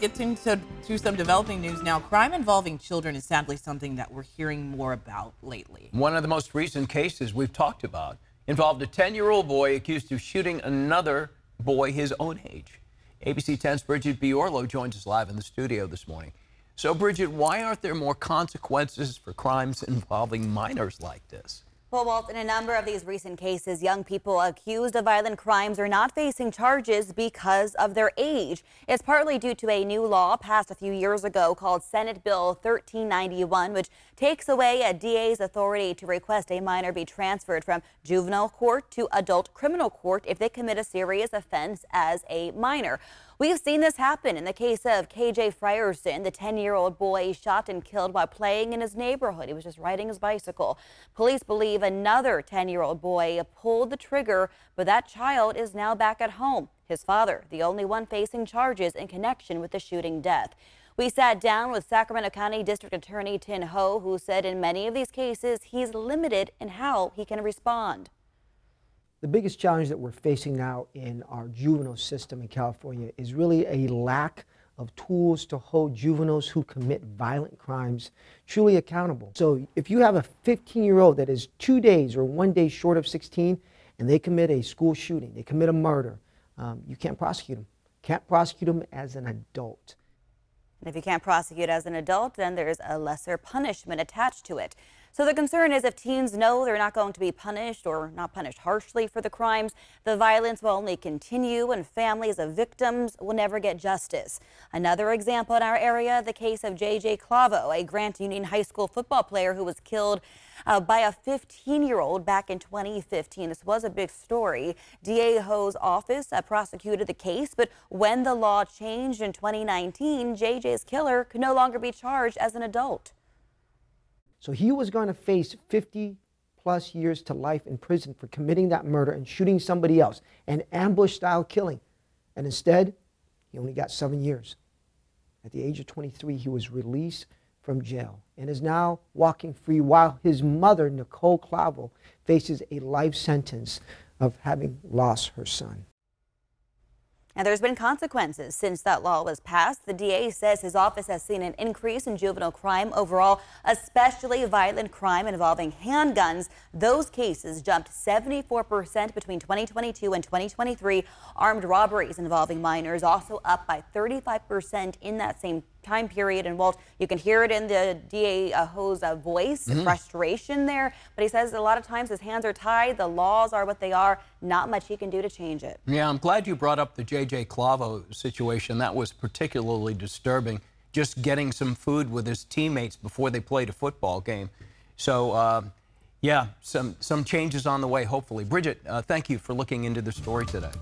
Getting to, to some developing news now. Crime involving children is sadly something that we're hearing more about lately. One of the most recent cases we've talked about involved a 10 year old boy accused of shooting another boy his own age. ABC 10's Bridget Biorlo joins us live in the studio this morning. So, Bridget, why aren't there more consequences for crimes involving minors like this? Well, Walt, in a number of these recent cases, young people accused of violent crimes are not facing charges because of their age. It's partly due to a new law passed a few years ago called Senate Bill 1391, which takes away a DA's authority to request a minor be transferred from juvenile court to adult criminal court if they commit a serious offense as a minor. We've seen this happen in the case of KJ Frierson, the 10-year-old boy shot and killed while playing in his neighborhood. He was just riding his bicycle. Police believe another 10-year-old boy pulled the trigger, but that child is now back at home. His father, the only one facing charges in connection with the shooting death. We sat down with Sacramento County District Attorney Thien Ho, who said in many of these cases, he's limited in how he can respond. The biggest challenge that we're facing now in our juvenile system in California is really a lack of tools to hold juveniles who commit violent crimes truly accountable. So if you have a 15 year old that is two days or one day short of 16 and they commit a school shooting, they commit a murder, um, you can't prosecute them. Can't prosecute them as an adult. And if you can't prosecute as an adult, then there's a lesser punishment attached to it. So the concern is if teens know they're not going to be punished or not punished harshly for the crimes, the violence will only continue and families of victims will never get justice. Another example in our area, the case of J.J. Clavo, a Grant Union High School football player who was killed uh, by a 15-year-old back in 2015. This was a big story. DA Ho's office uh, prosecuted the case, but when the law changed in 2019, JJ's killer could no longer be charged as an adult. So he was going to face 50 plus years to life in prison for committing that murder and shooting somebody else, an ambush style killing. And instead, he only got seven years. At the age of 23, he was released from jail and is now walking free while his mother, Nicole Clavo, faces a life sentence of having lost her son. And there's been consequences since that law was passed. The DA says his office has seen an increase in juvenile crime overall, especially violent crime involving handguns. Those cases jumped 74% between 2022 and 2023. Armed robberies involving minors also up by 35% in that same time period. And Walt, you can hear it in the DA uh, Ho's uh, voice, mm -hmm. frustration there. But he says a lot of times his hands are tied. The laws are what they are. Not much he can do to change it. Yeah, I'm glad you brought up the J.J. Clavo situation. That was particularly disturbing. Just getting some food with his teammates before they played a football game. So, uh, yeah, some, some changes on the way, hopefully. Bridget, uh, thank you for looking into the story today.